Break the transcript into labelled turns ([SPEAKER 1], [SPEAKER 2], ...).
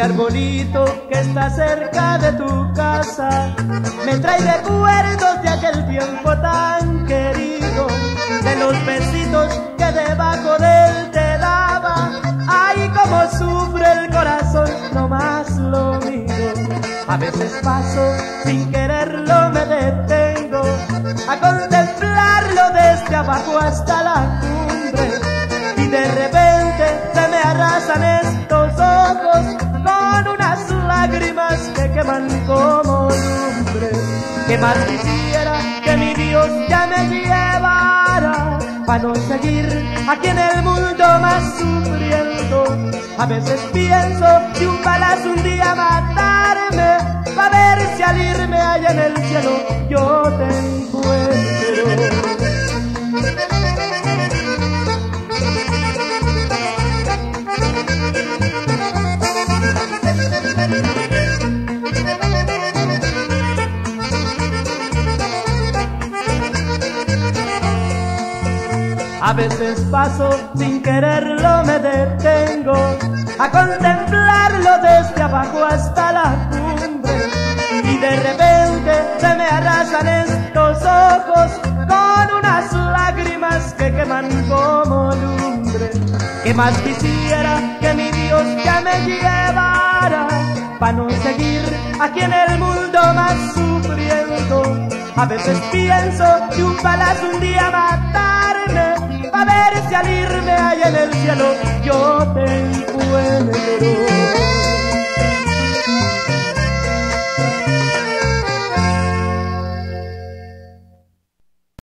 [SPEAKER 1] Arbolito que está cerca de tu casa me trae recuerdos de aquel tiempo tan querido, de los besitos que debajo de él te daba. Ay, cómo sufre el corazón, no más lo miro. A veces paso sin quererlo, me detengo a contemplarlo desde abajo hasta la cumbre y de repente Que más quisiera que mi Dios ya me llevara para no seguir aquí en el mundo más sufriendo. A veces pienso que A veces paso sin quererlo, me detengo a contemplarlo desde abajo hasta la cumbre. Y de repente se me arrasan estos ojos con unas lágrimas que queman como lumbre. Que más quisiera que mi Dios ya me llevara para no seguir aquí en el mundo más sufriendo. A veces pienso que un balazo un día matarme, a ver si al irme allá en el cielo yo te encuentro.